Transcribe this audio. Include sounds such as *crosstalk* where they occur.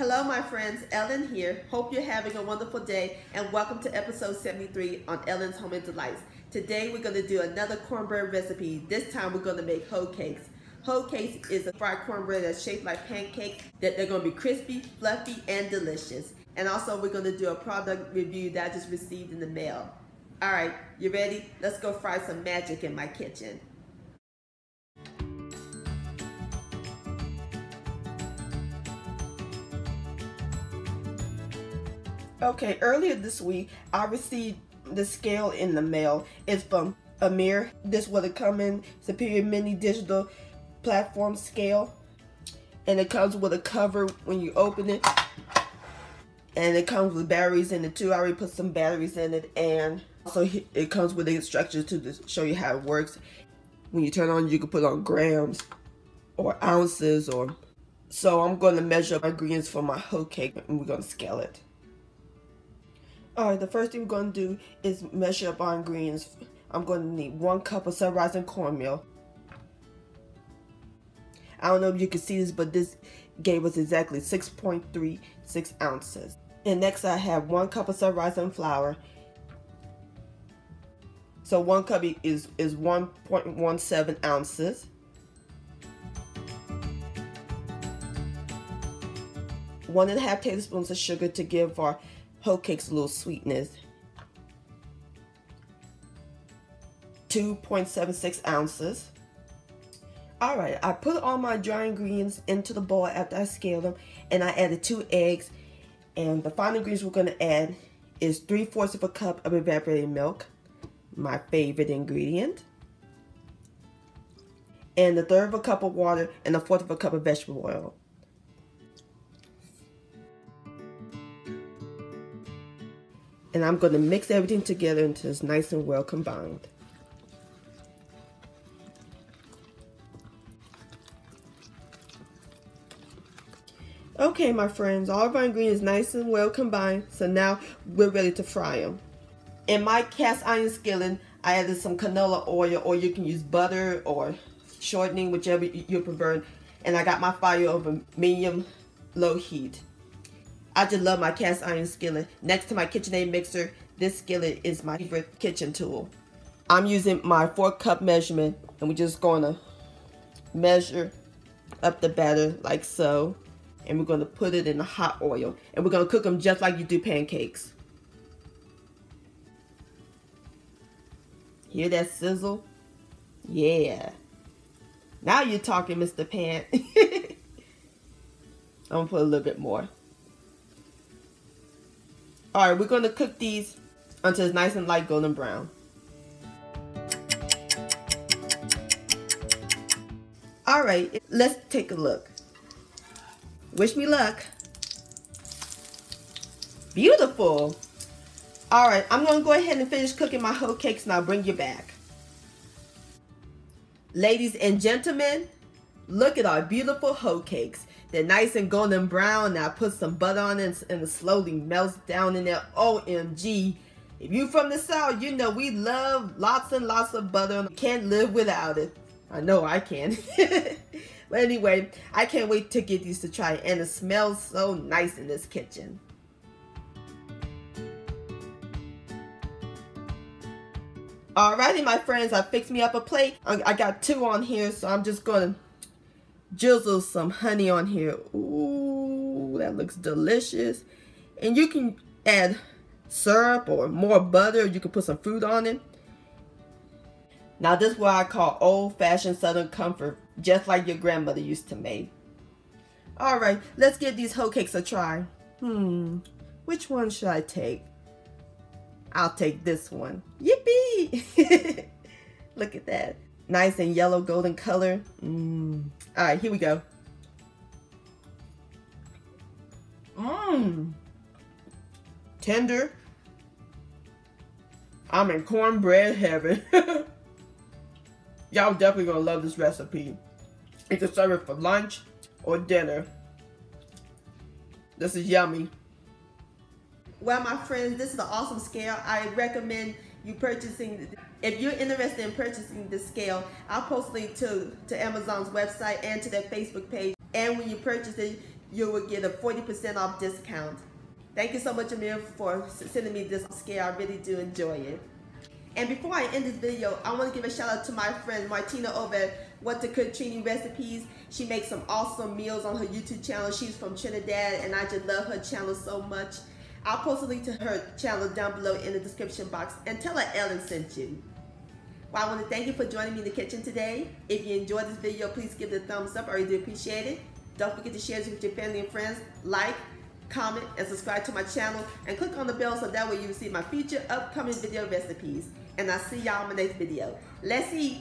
Hello, my friends. Ellen here. Hope you're having a wonderful day and welcome to episode 73 on Ellen's Homemade Delights. Today, we're going to do another cornbread recipe. This time, we're going to make hoe cakes. Hoe cakes is a fried cornbread that's shaped like pancakes that they're going to be crispy, fluffy, and delicious. And also, we're going to do a product review that I just received in the mail. All right, you ready? Let's go fry some magic in my kitchen. Okay, earlier this week, I received the scale in the mail. It's from Amir. This was a come in Superior Mini Digital Platform Scale. And it comes with a cover when you open it. And it comes with batteries in it too. I already put some batteries in it. And so it comes with the instructions to show you how it works. When you turn on, you can put on grams or ounces or... So I'm going to measure my ingredients for my hoe cake and we're going to scale it. Alright, the first thing we're going to do is measure up our ingredients. I'm going to need one cup of self-rising cornmeal. I don't know if you can see this, but this gave us exactly 6.36 ounces. And next I have one cup of self-rising flour. So one cup is, is 1.17 ounces. One and a half tablespoons of sugar to give our hoe cakes a little sweetness. 2.76 ounces. Alright, I put all my dry ingredients into the bowl after I scaled them and I added two eggs and the final ingredients we're going to add is 3 fourths of a cup of evaporated milk, my favorite ingredient, and a third of a cup of water and a fourth of a cup of vegetable oil. And I'm going to mix everything together until it's nice and well combined. Okay, my friends, all of our ingredients nice and well combined. So now we're ready to fry them. In my cast iron skillet, I added some canola oil, or you can use butter or shortening, whichever you prefer. And I got my fire over medium low heat. I just love my cast iron skillet. Next to my KitchenAid mixer, this skillet is my favorite kitchen tool. I'm using my four cup measurement and we're just gonna measure up the batter like so. And we're gonna put it in the hot oil. And we're gonna cook them just like you do pancakes. Hear that sizzle? Yeah. Now you're talking, Mr. Pan. *laughs* I'm gonna put a little bit more. All right, we're going to cook these until it's nice and light golden brown. All right, let's take a look. Wish me luck. Beautiful. All right, I'm going to go ahead and finish cooking my hoe cakes and I'll bring you back. Ladies and gentlemen, look at our beautiful hoe cakes. They're nice and golden brown. Now I put some butter on it and it slowly melts down in there. OMG. If you from the South, you know we love lots and lots of butter. Can't live without it. I know I can. *laughs* but anyway, I can't wait to get these to try. And it smells so nice in this kitchen. Alrighty, my friends, I fixed me up a plate. I got two on here, so I'm just going to drizzle some honey on here. Ooh, that looks delicious. And you can add syrup or more butter. You can put some fruit on it. Now this is what I call old-fashioned Southern comfort, just like your grandmother used to make. Alright, let's give these hoe cakes a try. Hmm, which one should I take? I'll take this one. Yippee! *laughs* Look at that. Nice and yellow golden color. Mmm. All right, here we go. Mmm. Tender. I'm in cornbread heaven. *laughs* Y'all definitely gonna love this recipe. You can serve it for lunch or dinner. This is yummy. Well, my friends, this is an awesome scale. I recommend you purchasing if you're interested in purchasing the scale i'll post link to to amazon's website and to their facebook page and when you purchase it you will get a 40% off discount. Thank you so much, Amir, for sending me this scale. I really do enjoy it. And before I end this video, I want to give a shout out to my friend Martina over What to Cook Trini Recipes. She makes some awesome meals on her YouTube channel. She's from Trinidad and I just love her channel so much. I'll post a link to her channel down below in the description box and tell her Ellen sent you. Well, I want to thank you for joining me in the kitchen today. If you enjoyed this video, please give it a thumbs up. I really do appreciate it. Don't forget to share this with your family and friends. Like, comment, and subscribe to my channel. And click on the bell so that way you receive my future upcoming video recipes. And I'll see y'all in my next video. Let's eat!